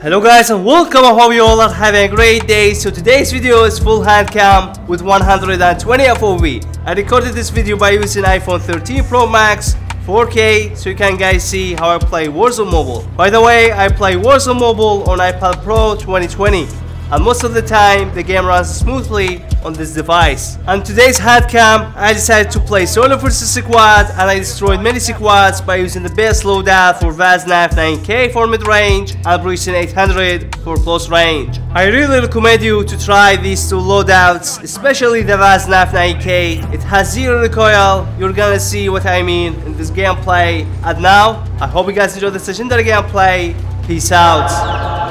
Hello guys and welcome, I hope you all are having a great day. So today's video is full hand cam with 120 FOV. I recorded this video by using iPhone 13 Pro Max 4K so you can guys see how I play Warzone Mobile. By the way, I play Warzone Mobile on iPad Pro 2020 and most of the time the game runs smoothly on this device. And today's hard cam, I decided to play solo versus squad and I destroyed many squads by using the best loadout for Vaznev 9K for mid-range and Bryson 800 for close range. I really recommend you to try these two loadouts, especially the Vaznev 9K. It has zero recoil, you're gonna see what I mean in this gameplay. And now, I hope you guys enjoyed the legendary gameplay. Peace out.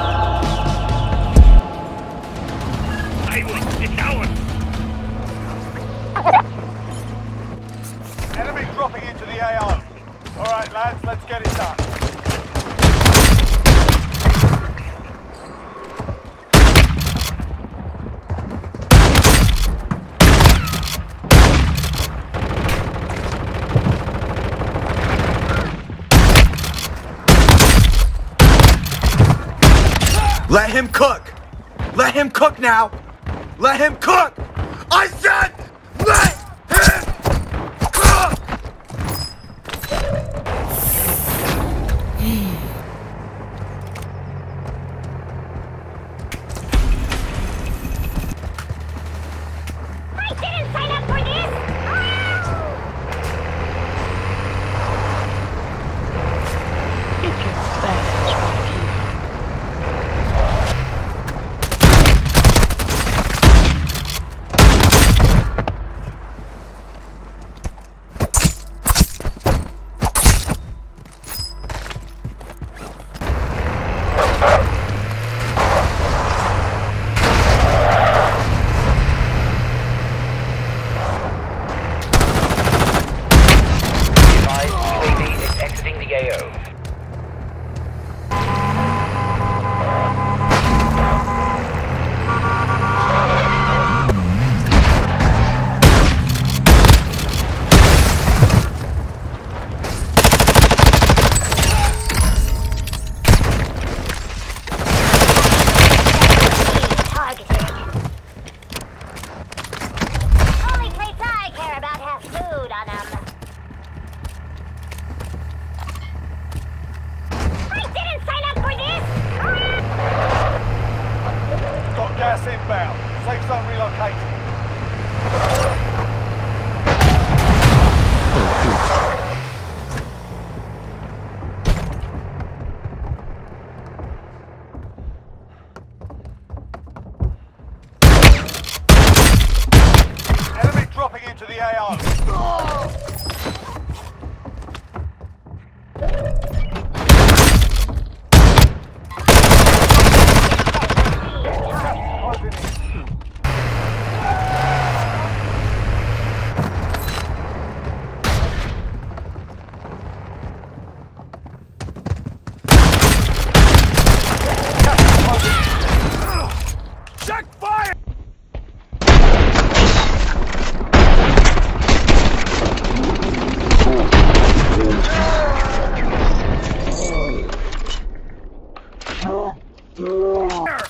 Let's get it done. Let him cook! Let him cook now! Let him cook! Safe zone relocated. I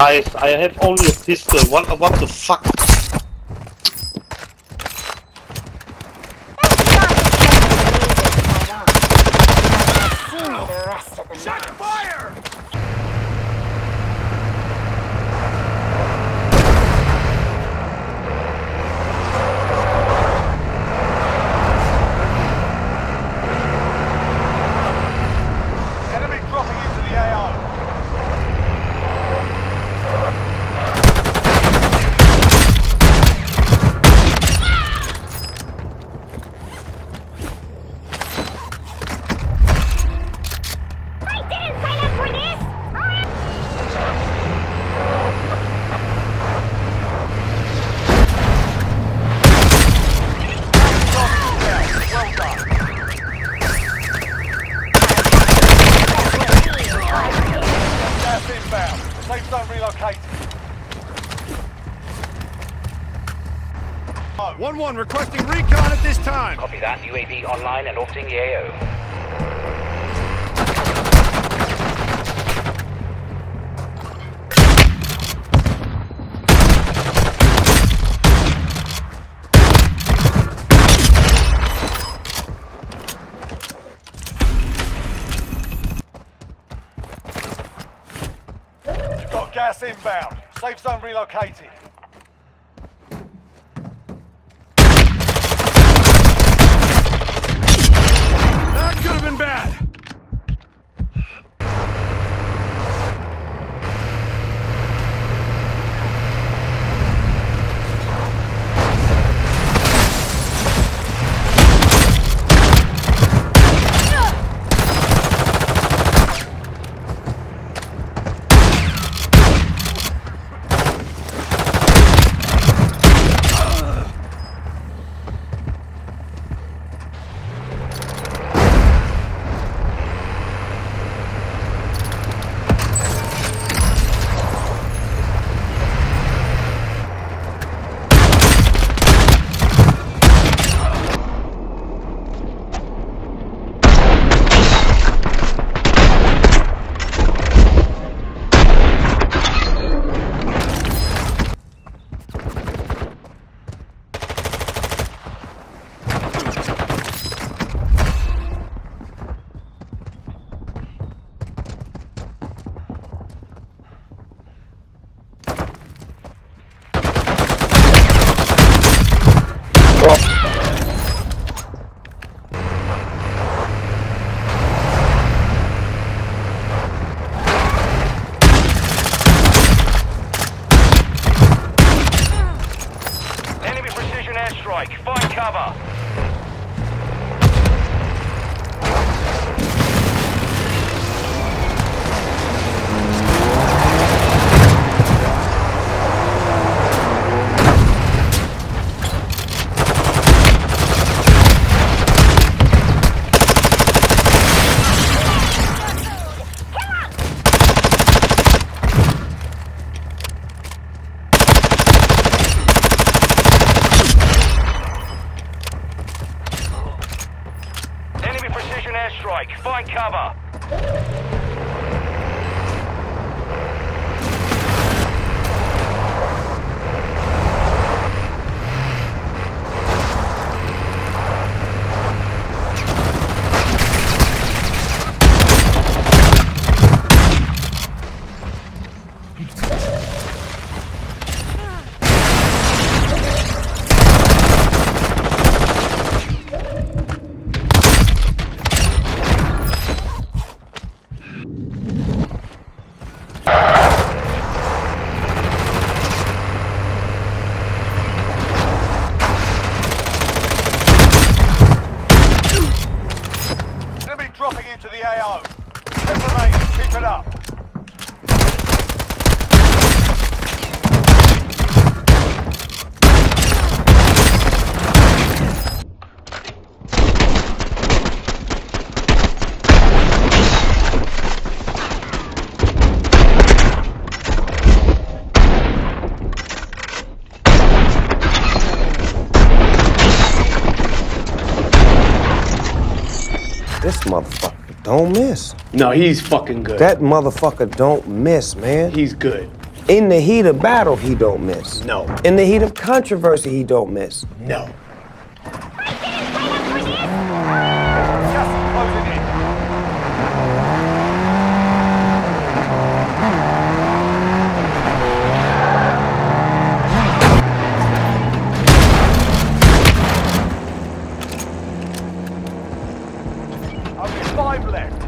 I I have only a pistol. What what the fuck? Combat UAV online and orbiting the AO. gas inbound. Safe zone relocated. precision airstrike. Find cover. strike. Find cover. Don't miss. No, he's fucking good. That motherfucker don't miss, man. he's good. In the heat of battle, he don't miss. No. In the heat of controversy, he don't miss. No. Just closing in. Only five left.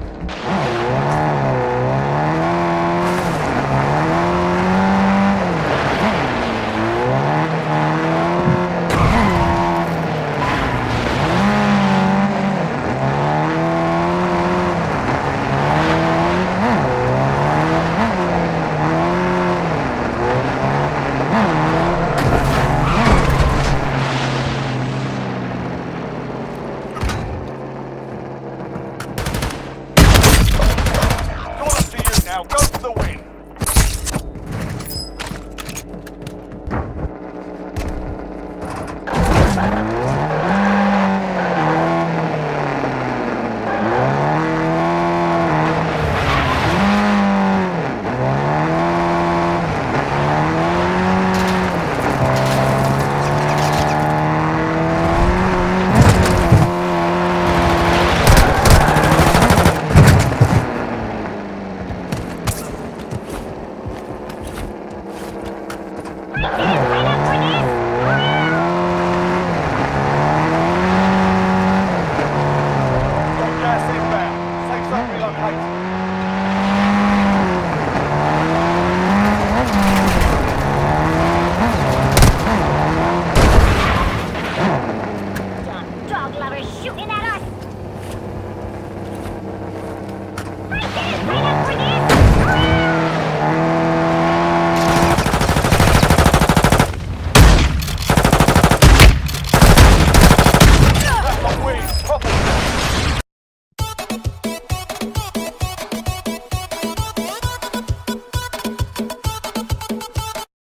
It's all up to you now. Go